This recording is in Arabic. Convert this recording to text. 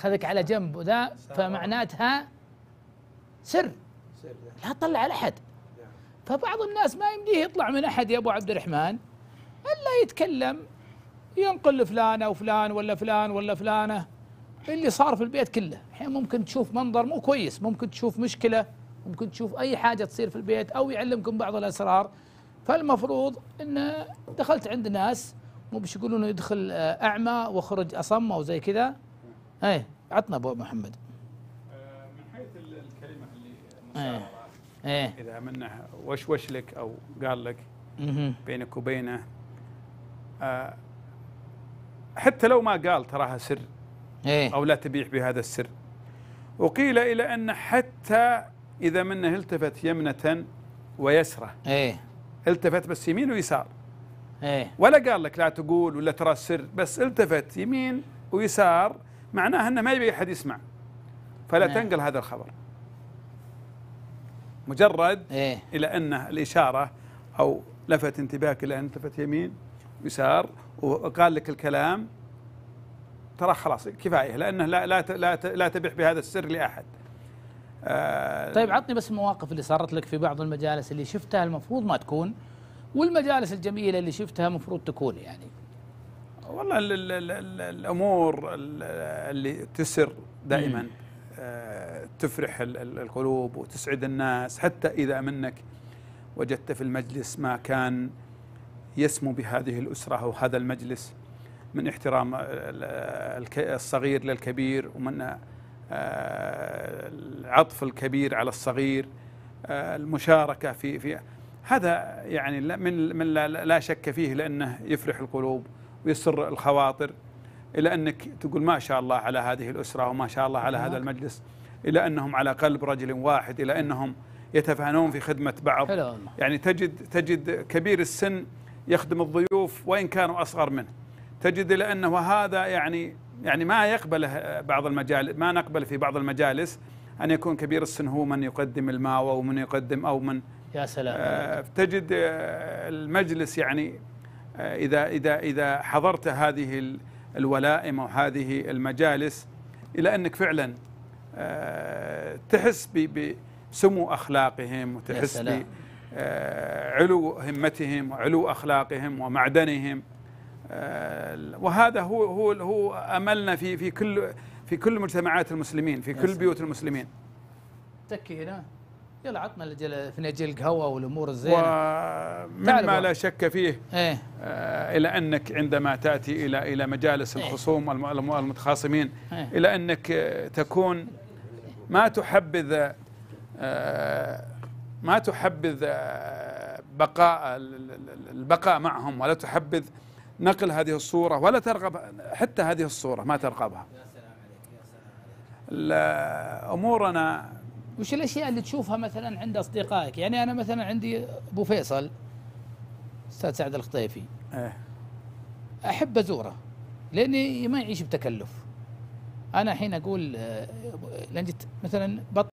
خذك على جنب وذا فمعناتها سر. لا تطلع على أحد. فبعض الناس ما يمديه يطلع من أحد يا أبو عبد الرحمن. ألا يتكلم ينقل لفلانة وفلان ولا فلان ولا فلانة. اللي صار في البيت كله. الحين ممكن تشوف منظر مو كويس ممكن تشوف مشكلة ممكن تشوف أي حاجة تصير في البيت أو يعلمكم بعض الأسرار. فالمفروض إن دخلت عند ناس مو بش يقولون يدخل آه، أعمى وخرج أصم أو زي كذا. إيه عطنا أبو محمد. من حيث الكلمة اللي إيه. إيه. إذا منه وشوش لك أو قال لك. بينك وبينه. آه، حتى لو ما قال تراها سر. إيه. أو لا تبيح بهذا السر. وقيل إلى أن حتى إذا منه التفت يمنة ويسرة. إيه. التفت بس يمين ويسار. إيه. ولا قال لك لا تقول ولا ترى السر بس التفت يمين ويسار معناه إنه ما يبي أحد يسمع فلا نعم. تنقل هذا الخبر مجرد إيه إلى ان الإشارة أو لفت انتباهك إلى أن التفت يمين ويسار وقال لك الكلام ترى خلاص كفاية لأنه لا لا لا لا تبح بهذا السر لأحد. آه، طيب عطني بس المواقف اللي صارت لك في بعض المجالس اللي شفتها المفروض ما تكون والمجالس الجميلة اللي شفتها المفروض تكون يعني والله ال ال ال ال الأمور ال- اللي تسر دائما آه، تفرح ال- ال- القلوب وتسعد الناس. حتى إذا منك وجدت في المجلس ما كان يسمو بهذه الأسرة أو هذا المجلس من احترام الصغير للكبير ومن آه، العطف الكبير على الصغير آه، المشاركة في في هذا يعني من من لا, لا شك فيه لأنه يفرح القلوب. ويسر الخواطر إلى أنك تقول ما شاء الله على هذه الأسرة وما شاء الله على هذا المجلس إلى أنهم على قلب رجل واحد إلى أنهم يتفانون في خدمة بعض. حلو يعني تجد تجد كبير السن يخدم الضيوف وإن كانوا أصغر منه. تجد لأنه هذا يعني يعني ما يقبله بعض المجالس ما نقبل في بعض المجالس أن يكون كبير السن هو من يقدم الماء ومن يقدم أو من يا سلام آه، تجد آه، المجلس يعني آه، اذا اذا إذا حضرت هذه ال- الولائم وهذه المجالس إلى أنك فعلا آه، تحس بسمو أخلاقهم وتحس سلام. بعلو همتهم وعلو أخلاقهم ومعدنهم. آه، وهذا هو هو هو أملنا في في كل في كل مجتمعات المسلمين في كل. بيوت المسلمين. تكي هنا؟ يلا عطنا الجل- فناجيل القهوه والأمور الزينة. ومما تعال لا شك فيه إيه. آه، إلى أنك عندما تأتي إلى إلى مجالس إيه. الخصوم المتخاصمين إيه. إلى أنك آه، تكون ما تحبذ آه، ما تحبذ آه، بقاء ال- ال- ال- البقاء معهم ولا تحبذ نقل هذه الصورة ولا ترغب حتى هذه الصورة ما ترغبها أمورنا وش الأشياء اللي تشوفها مثلا عند أصدقائك يعني أنا مثلا عندي أبو فيصل أستاذ سعد الخطيفي. آه، أحب أزوره لأني ما يعيش بتكلف. أنا الحين أقول آه، لأن جيت مثلا بط